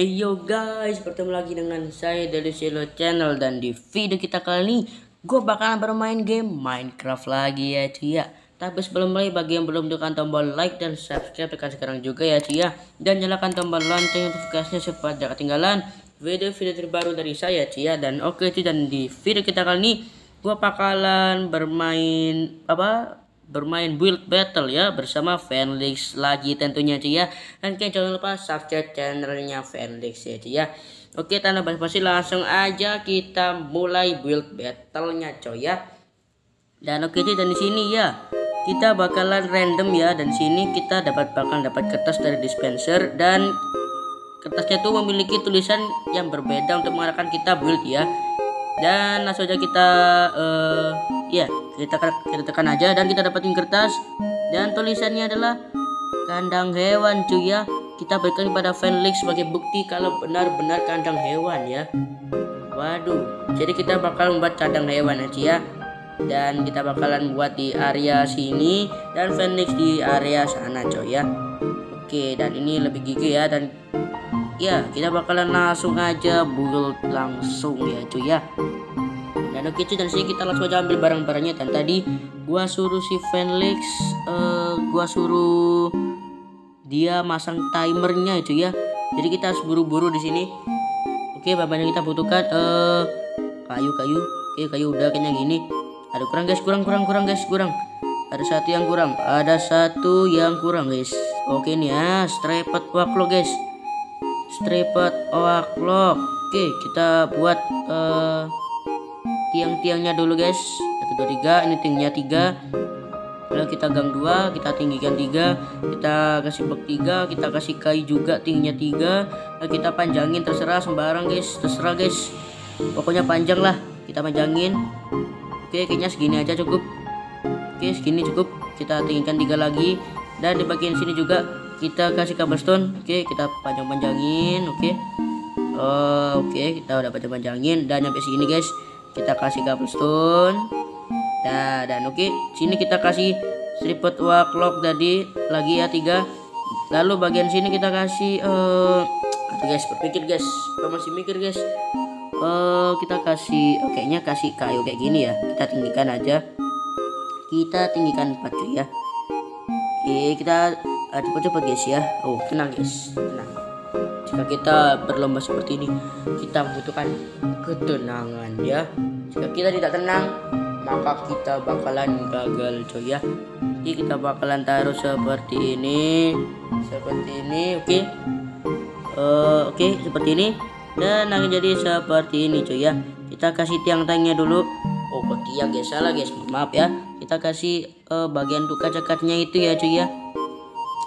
Hey yo guys, bertemu lagi dengan saya dari Silo Channel dan di video kita kali ini gue bakalan bermain game Minecraft lagi ya cuy. Tapi sebelum mulai bagi yang belum tekan tombol like dan subscribe tekan sekarang juga ya cuy. Dan nyalakan tombol lonceng notifikasinya supaya tidak ketinggalan video-video terbaru dari saya cuy. Dan oke cuy dan di video kita kali ini gue bakalan bermain apa bermain build battle ya bersama Felix lagi tentunya cuy ya. Dan kalian jangan lupa subscribe channelnya Felix ya cuy ya. Oke tanpa basa-basi langsung aja kita mulai build battlenya coy ya. Dan oke cuy dan di sini ya kita bakalan random ya. Dan sini kita dapat bakalan dapat kertas dari dispenser. Dan kertasnya tuh memiliki tulisan yang berbeda untuk mengarahkan kita build ya dan langsung aja kita uh, ya kita kita tekan aja dan kita dapatin kertas. Dan tulisannya adalah kandang hewan cuy ya. Kita berikan kepada Felix sebagai bukti kalau benar-benar kandang hewan ya. Waduh jadi kita bakal membuat kandang hewan aja ya. Dan kita bakalan buat di area sini dan Felix di area sana coy ya. Oke dan ini lebih gigi ya dan ya kita bakalan langsung aja build langsung ya cuy ya. Dan oke cuy dan sini kita langsung aja ambil barang-barangnya. Dan tadi gua suruh si Felix uh, gua suruh dia masang timernya cuy ya. Jadi kita harus buru-buru di sini. Oke bahan yang kita butuhkan uh, kayu kayu. Oke kayu udah kayaknya gini. Ada kurang guys kurang kurang kurang guys kurang. Ada satu yang kurang ada satu yang kurang guys. Oke nih ya striped waklo guys striped oaklok oke kita buat uh, tiang-tiangnya dulu guys. Satu dua tiga. Ini tingginya tiga. Lalu kita gang dua kita tinggikan tiga. Kita kasih blok tiga kita kasih kayu juga tingginya tiga. Lalu kita panjangin terserah sembarang guys. Terserah guys. Pokoknya panjang lah kita panjangin. Oke kayaknya segini aja cukup. Oke segini cukup. Kita tinggikan tiga lagi. Dan di bagian sini juga kita kasih cobblestone oke kita panjang-panjangin oke. Uh, oke okay, kita udah panjang-panjangin. Dan sampai sini guys. Kita kasih cobblestone nah dan oke. Okay, sini kita kasih striped clock tadi lagi ya tiga. Lalu bagian sini kita kasih uh, guys berpikir guys. Kita masih mikir guys. Uh, kita kasih oke nya kasih kayu kayak gini ya. Kita tinggikan aja. Kita tinggikan empat ya. Oke kita uh, cepat-cepat guys ya. Oh tenang guys. Tenang. Jika kita berlomba seperti ini kita membutuhkan ketenangan ya. Jika kita tidak tenang maka kita bakalan gagal coy ya. Jadi kita bakalan taruh seperti ini. Seperti ini oke. Okay. uh, oke okay, seperti ini. Dan akan jadi seperti ini coy ya. Kita kasih tiang-tiangnya dulu. Oh kok tiang guys? Salah guys. Maaf ya. Kita kasih uh, bagian untuk kaca-kacanya itu ya cuy ya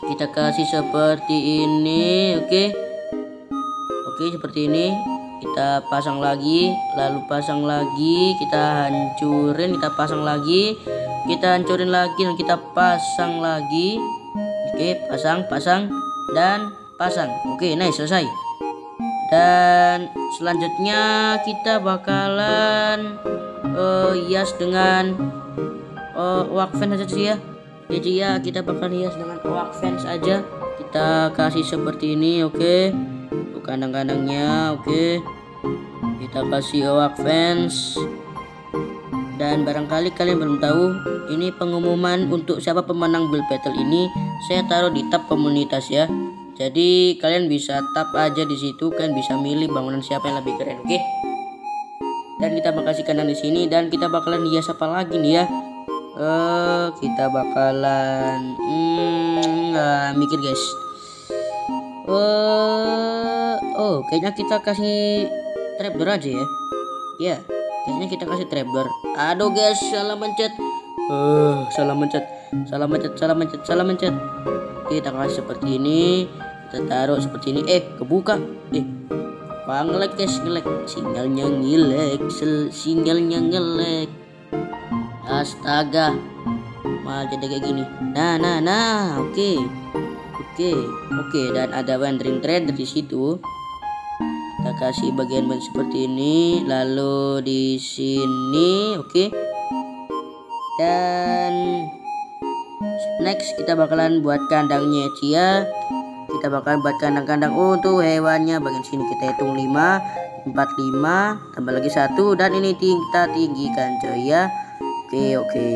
kita kasih seperti ini oke? Okay? oke okay, seperti ini. Kita pasang lagi lalu pasang lagi. Kita hancurin kita pasang lagi. Kita hancurin lagi dan kita pasang lagi. Oke okay, pasang pasang dan pasang. Oke okay, nice selesai. Dan selanjutnya kita bakalan uh, hias dengan uh, wakfen saja sih ya jadi ya kita bakal hias dengan oak fans aja kita kasih seperti ini oke okay. kandang-kandangnya oke okay. kita kasih oak fans dan barangkali kalian belum tahu ini pengumuman untuk siapa pemenang build battle ini saya taruh di tab komunitas ya jadi kalian bisa tap aja di situ kan bisa milih bangunan siapa yang lebih keren oke okay? dan kita bakal kasih kandang di sini dan kita bakalan hias apa lagi nih ya uh, kita bakalan hmm, uh, mikir guys. Uh, oh kayaknya kita kasih trapdoor aja ya. Ya kayaknya kita kasih trapdoor aduh guys salah mencet. Uh, salah mencet. Salah mencet salah mencet salah mencet. Kita kasih seperti ini. Kita taruh seperti ini. Eh kebuka. Eh Panglek guys? Ngelek sinyalnya ngelek sinyalnya ngelek astaga. Malah jadi kayak gini. Nah nah nah. Oke. Okay. oke. Okay. oke okay. dan ada wandering trader di situ. Kita kasih bagian bagian seperti ini. Lalu di sini oke. Okay. dan next kita bakalan buat kandangnya Cia. Kita bakal buat kandang-kandang. Untuk hewannya. Bagian sini kita hitung 5 45 tambah lagi satu. Dan ini kita tinggikan coy ya oke oke.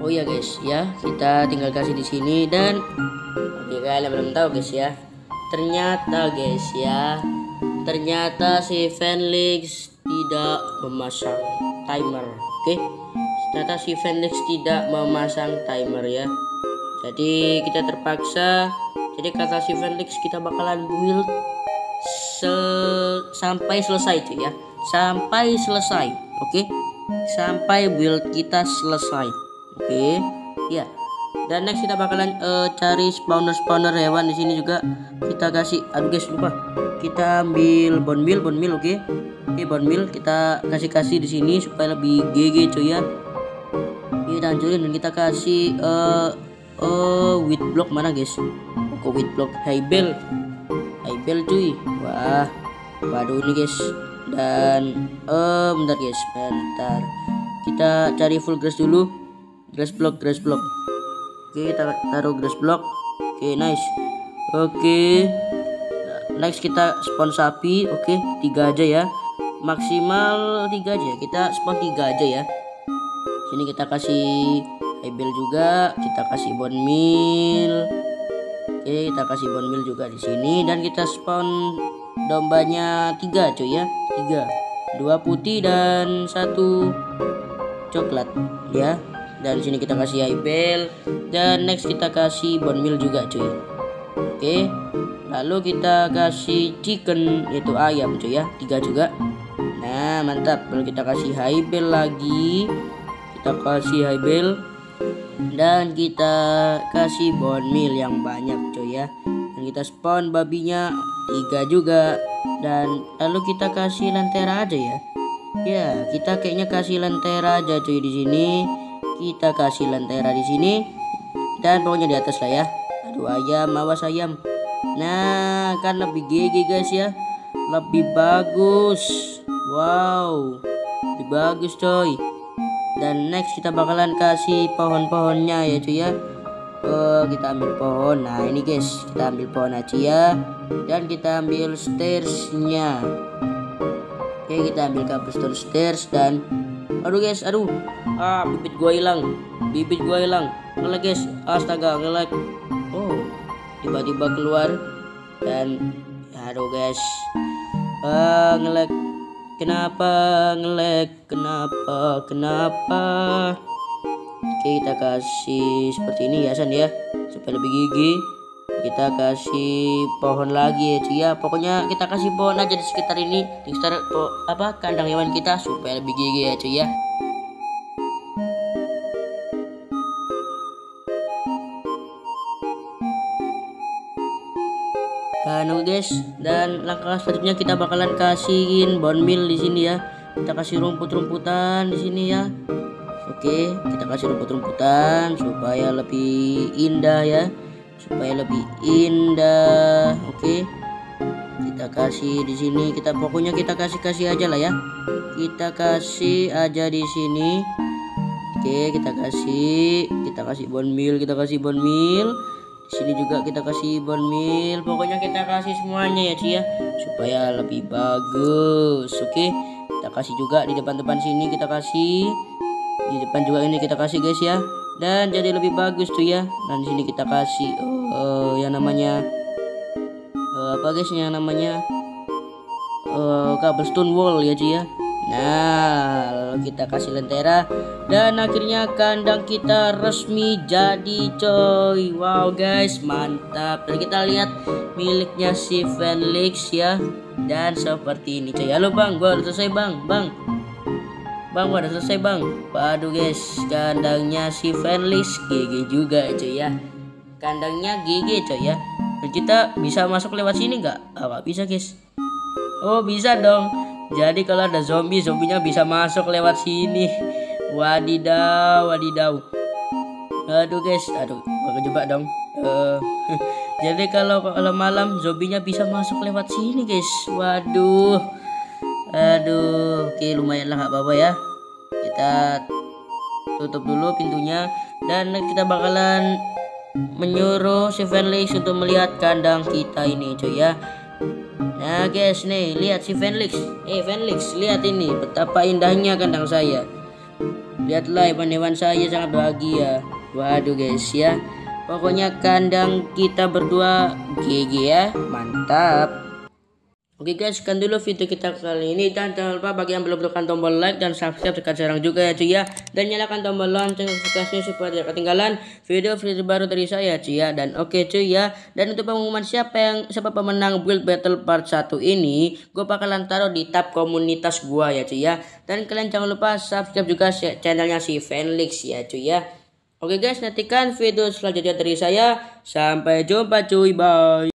Oh ya guys ya kita tinggal kasih di sini dan oke kalian belum tahu guys ya ternyata guys ya. Ternyata si Felix tidak memasang timer oke? Ternyata si Felix tidak memasang timer ya. Jadi kita terpaksa jadi kata si Felix kita bakalan build se sampai selesai cuy ya. Sampai selesai oke? Sampai build kita selesai Oke, ya. Dan next kita bakalan uh, cari spawner-spawner hewan di sini juga. Kita kasih, aduh guys lupa. Kita ambil bone meal, bone meal, oke. Okay? Oke, bone meal kita kasih kasih di sini supaya lebih GG cuy ya. Kita hancurin dan kita kasih uh, uh, wheat block mana guys? Kok wheat block? High bell, high bell cuy. Wah, waduh ini guys. Dan uh, bentar guys, bentar. Kita cari full grass dulu grass block grass block oke kita taruh grass block. Oke nice. Oke. Next kita spawn sapi. Oke tiga aja ya. Maksimal tiga aja. Kita spawn tiga aja ya. Sini kita kasih hebel juga. Kita kasih bone meal. Oke kita kasih bone meal juga di sini. Dan kita spawn dombanya tiga cuy ya. Tiga. Dua putih dan satu coklat ya dan sini kita kasih ibel dan next kita kasih bone meal juga cuy. Oke. Lalu kita kasih chicken yaitu ayam cuy ya. Tiga juga. Nah mantap. Lalu kita kasih ibel lagi. Kita kasih ibel dan kita kasih bone meal yang banyak cuy ya. Dan kita spawn babinya. Tiga juga. Dan lalu kita kasih lentera aja ya. Ya kita kayaknya kasih lentera aja cuy di sini kita kasih lentera di sini. Dan pokoknya di atas lah ya. Aduh ayam awas ayam. Nah kan lebih GG guys ya. Lebih bagus. Wow lebih bagus coy. Dan next kita bakalan kasih pohon-pohonnya ya cuy ya. Oh, kita ambil pohon. Nah ini guys. Kita ambil pohon aja ya. Dan kita ambil stairsnya. Oke kita ambil cobblestone stairs dan aduh guys aduh ah bibit gua hilang. Bibit gua hilang. Ngelek guys. Astaga ngelek oh tiba-tiba keluar. Dan aduh guys. Ah ngelek kenapa ngelek kenapa? Kenapa? Kita kasih seperti ini ya San ya. Supaya lebih gigi. Kita kasih pohon lagi ya ya. Pokoknya kita kasih pohon aja di sekitar ini. Di sekitar apa kandang hewan kita supaya lebih gigi ya cuy ya Anu guys dan langkah selanjutnya kita bakalan kasihin bone meal di sini ya. Kita kasih rumput-rumputan di sini ya. Oke kita kasih rumput-rumputan supaya lebih indah ya. Supaya lebih indah. Oke kita kasih di sini. Kita pokoknya kita kasih kasih aja lah ya. Kita kasih aja di sini. Oke kita kasih kita kasih bone meal kita kasih bone meal sini juga kita kasih bone meal pokoknya kita kasih semuanya ya Ci ya. Supaya lebih bagus oke? Kita kasih juga di depan-depan sini kita kasih. Di depan juga ini kita kasih guys ya. Dan jadi lebih bagus tuh ya. Dan di sini kita kasih uh, yang namanya uh, apa guys yang namanya uh, cobblestone wall ya Ci ya Nah, lalu kita kasih lentera dan akhirnya kandang kita resmi jadi coy. Wow guys, mantap. Dan kita lihat miliknya si Felix ya. Dan seperti ini coy. Halo Bang, gua udah selesai Bang. Bang. Bang, gua udah selesai Bang. Waduh guys, kandangnya si Felix GG juga coy ya. Kandangnya GG coy ya. Dan kita bisa masuk lewat sini nggak? Ah, bisa guys. Oh bisa dong jadi kalau ada zombie, zombinya bisa masuk lewat sini. Wadidaw, wadidaw. Aduh guys, aduh, gua kejebak dong. Uh, jadi kalau kalau malam zombinya bisa masuk lewat sini guys. Waduh. Aduh, oke lumayan lah apa-apa ya. Kita tutup dulu pintunya dan kita bakalan menyuruh si Felix untuk melihat kandang kita ini cuy ya. Nah guys nih lihat si Felix. Eh Felix lihat ini betapa indahnya kandang saya. Lihatlah hewan-hewan saya sangat bahagia. Waduh guys ya. Pokoknya kandang kita berdua GG ya. Mantap. Oke guys, sekian dulu video kita kali ini. Dan jangan lupa bagi yang belum tekan tombol like dan subscribe tekan sekarang juga ya cuy ya dan nyalakan tombol lonceng notifikasinya supaya tidak ketinggalan video-video baru dari saya cuy ya dan oke cuy ya dan untuk pengumuman siapa yang siapa pemenang build battle part 1 ini gue bakalan taruh di tab komunitas gua ya cuy ya dan kalian jangan lupa subscribe juga channelnya si Felix ya cuy ya Oke guys, nantikan video selanjutnya dari saya. Sampai jumpa cuy, bye.